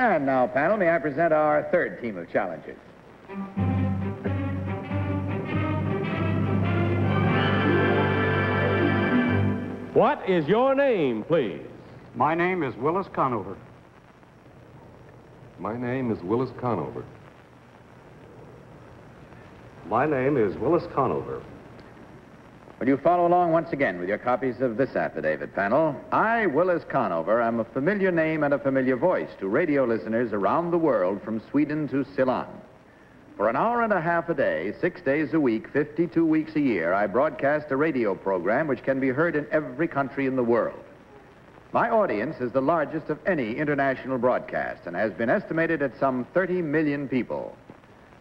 And now, panel, may I present our third team of challengers? What is your name, please? My name is Willis Conover. My name is Willis Conover. My name is Willis Conover. Will you follow along once again with your copies of this affidavit, panel? I, Willis Conover, am a familiar name and a familiar voice to radio listeners around the world from Sweden to Ceylon. For an hour and a half a day, six days a week, 52 weeks a year, I broadcast a radio program which can be heard in every country in the world. My audience is the largest of any international broadcast and has been estimated at some 30 million people.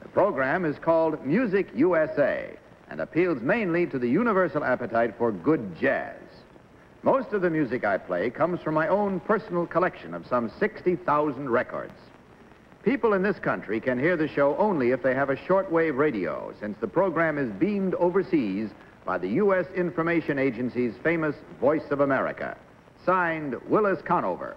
The program is called Music USA and appeals mainly to the universal appetite for good jazz. Most of the music I play comes from my own personal collection of some 60,000 records. People in this country can hear the show only if they have a shortwave radio, since the program is beamed overseas by the U.S. Information Agency's famous Voice of America. Signed, Willis Conover.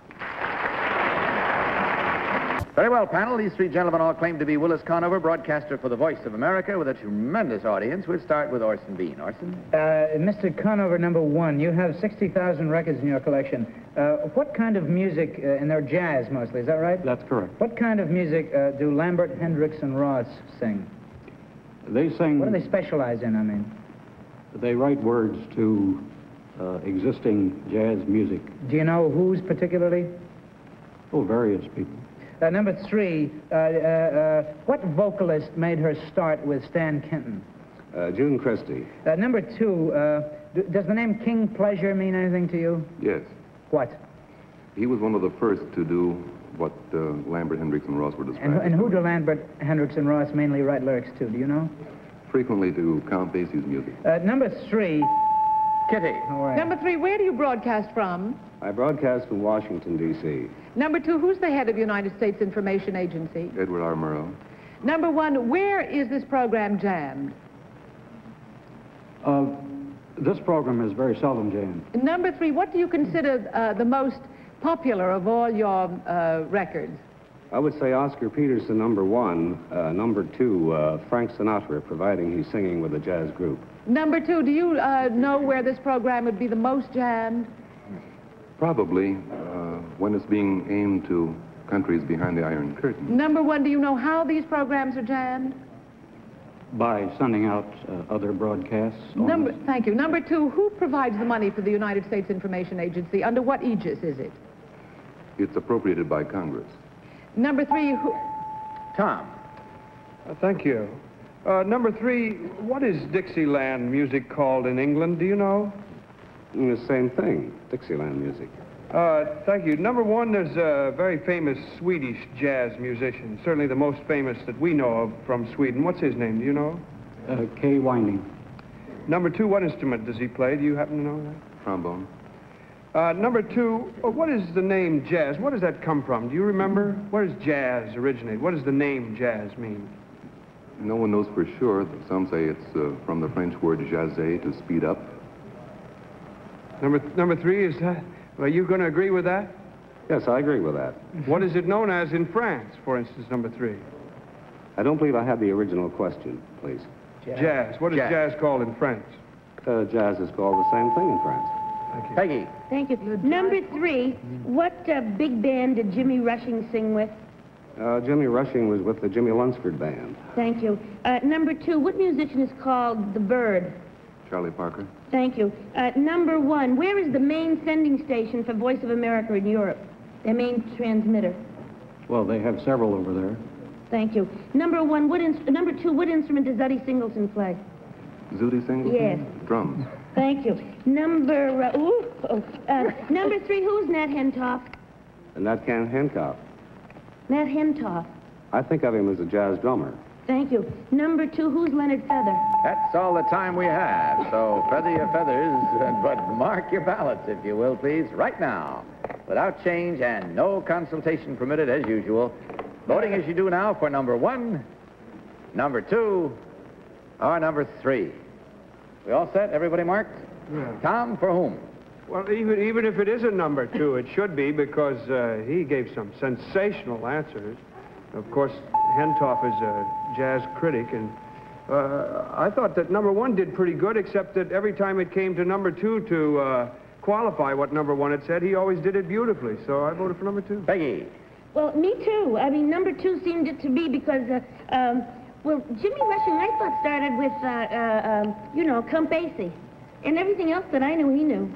Very well, panel. These three gentlemen all claim to be Willis Conover, broadcaster for the Voice of America, with a tremendous audience. We'll start with Orson Bean. Orson? Uh, Mr. Conover, number one, you have 60,000 records in your collection. Uh, what kind of music, uh, and they're jazz mostly, is that right? That's correct. What kind of music uh, do Lambert, Hendricks, and Ross sing? They sing, What do they specialize in, I mean? they write words to uh, existing jazz music. Do you know whose particularly? Oh, various people. Uh, number three, uh, uh, uh, what vocalist made her start with Stan Kenton? Uh, June Christy. Uh, number two, uh, d- does the name King Pleasure mean anything to you? Yes. What? He was one of the first to do what uh, Lambert, Hendricks, and Ross were And, describing. and who do Lambert, Hendricks, and Ross mainly write lyrics to? Do you know? Frequently to Count Basie's music. Uh, number three, Kitty. all right. Number three, where do you broadcast from? I broadcast from Washington, D.C. Number two, who's the head of United States Information Agency? Edward R. Murrow. Number one, where is this program jammed? Uh, this program is very seldom jammed. Number three, what do you consider uh, the most popular of all your uh, records? I would say Oscar Peterson, number one. Uh, number two, uh, Frank Sinatra, providing he's singing with a jazz group. Number two, do you uh, know where this program would be the most jammed? Probably uh, when it's being aimed to countries behind the Iron Curtain. Number one, do you know how these programs are jammed? By sending out uh, other broadcasts. Number, this. thank you. Number two, who provides the money for the United States Information Agency? Under what aegis is it? It's appropriated by Congress. Number three, who... Tom. Uh, thank you. Uh, number three, what is Dixieland music called in England? Do you know? Mm, the same thing, Dixieland music. Uh, thank you. Number one, there's a very famous Swedish jazz musician, certainly the most famous that we know of from Sweden. What's his name? Do you know? Uh, Kai Winding. Number two, what instrument does he play? Do you happen to know Trombone. that? Uh, number two, uh, what is the name jazz? What does that come from? Do you remember? Where does jazz originate? What does the name jazz mean? No one knows for sure. Some say it's uh, from the French word jaser, to speed up. Number, number three, is that, are you going to agree with that? Yes, I agree with that. What is it known as in France, for instance, number three? I don't believe I had the original question, please. Jazz. What is Jazz. jazz called in French? Uh, jazz is called the same thing in France. Thank you. Peggy. Thank you. Number three, what uh, big band did Jimmy Rushing sing with? Uh, Jimmy Rushing was with the Jimmy Lunceford Band. Thank you. Uh, number two, what musician is called The Bird? Charlie Parker. Thank you. Uh, number one, where is the main sending station for Voice of America in Europe? Their main transmitter. Well, they have several over there. Thank you. Number one, what number two, what instrument does Eddie Singleton play? Zutty Singleton? Yes. Drums. Thank you. Number, uh, ooh, oh, uh, number three, who's Nat Hentoff? And that Ken Hancock. Nat Hentoff. I think of him as a jazz drummer. Thank you. Number two, who's Leonard Feather? That's all the time we have. So feather your feathers, but mark your ballots, if you will, please, right now. Without change and no consultation permitted, as usual. Voting as you do now for number one, number two, or number three. We all set? Everybody marked? Yeah. Tom, for whom? Well, even, even if it is a number two, it should be because uh, he gave some sensational answers. Of course, Hentoff is a jazz critic, and uh, I thought that number one did pretty good, except that every time it came to number two to uh, qualify what number one had said, he always did it beautifully. So I voted for number two. Peggy. Well, me too. I mean, number two seemed it to be because, uh, um, well, Jimmy Rushing, I thought, started with, uh, uh, um, you know, Count Basie. And everything else that I knew, he knew.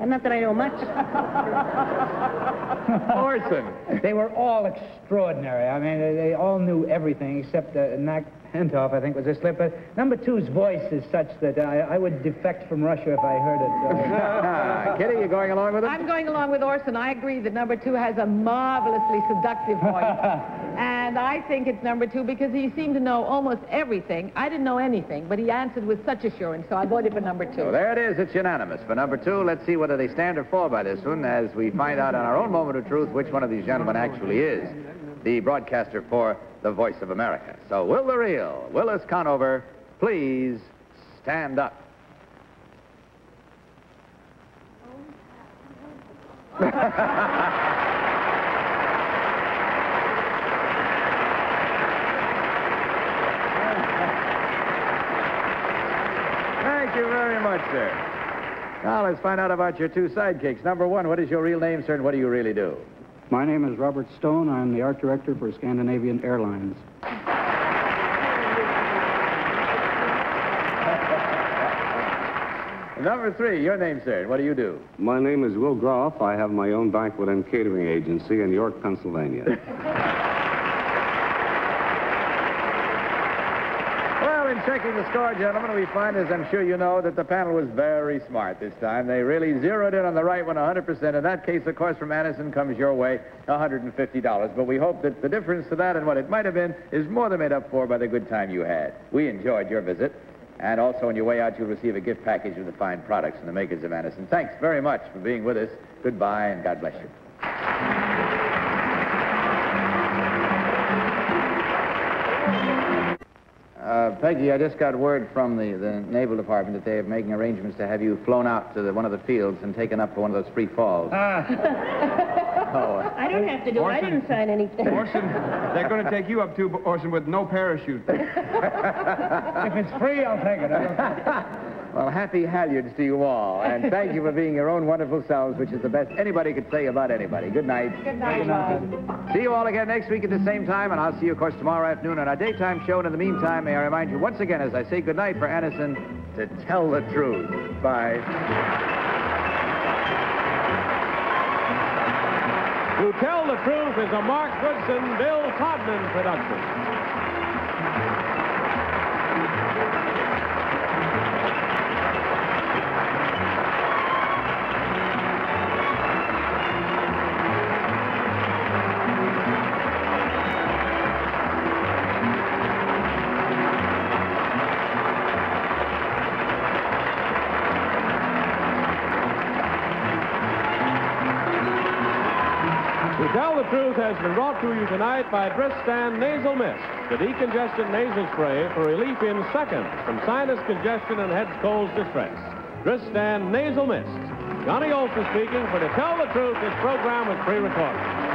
Uh, not that I know much. Orson. They were all extraordinary. I mean, they, they all knew everything except uh, Mac Hentoff, I think, was a slip. But number two's voice is such that I, I would defect from Russia if I heard it. So. Kitty, you going along with it? I'm going along with Orson. I agree that number two has a marvelously seductive voice. and I think it's number two because he seemed to know almost everything. I didn't know anything, but he answered with such assurance, so I voted for number two. So there it is. It's unanimous. For number two, let's see whether they stand or fall by this one as we find out on our own moment of truth which one of these gentlemen actually is the broadcaster for the Voice of America. So will the real Willis Conover please stand up? Thank you very much, sir. Now let's find out about your two sidekicks. Number one, what is your real name, sir, and what do you really do? My name is Robert Stone. I'm the art director for Scandinavian Airlines. Number three, your name, sir, and what do you do? My name is Will Groff. I have my own banquet and catering agency in York, Pennsylvania. Well, in checking the score, gentlemen, we find, as I'm sure you know, that the panel was very smart this time. They really zeroed in on the right one 100%. In that case, of course, from Anacin comes your way $150. But we hope that the difference to that and what it might have been is more than made up for by the good time you had. We enjoyed your visit. And also, on your way out, you'll receive a gift package of the fine products from the makers of Anacin. Thanks very much for being with us. Goodbye, and God bless you. Uh, Peggy, I just got word from the, the Naval Department that they are making arrangements to have you flown out to the, one of the fields and taken up for one of those free falls. Ah, oh, I don't have to do it. I didn't sign anything. Orson, they're going to take you up too, Orson, with no parachute. if it's free, I'll take it. I don't- well, happy halyards to you all. And thank you for being your own wonderful selves, which is the best anybody could say about anybody. Good night. Good night, Bob. See you all again next week at the same time, and I'll see you, of course, tomorrow afternoon on our daytime show. And in the meantime, may I remind you once again, as I say goodnight for Anacin, to tell the truth. Bye. To Tell the Truth is a Mark Goodson, Bill Todman production. To Tell the Truth has been brought to you tonight by Dristan Nasal Mist, the decongestant nasal spray for relief in seconds from sinus congestion and head cold distress. Dristan Nasal Mist. Johnny Olson speaking for To Tell the Truth. This program was pre-recorded.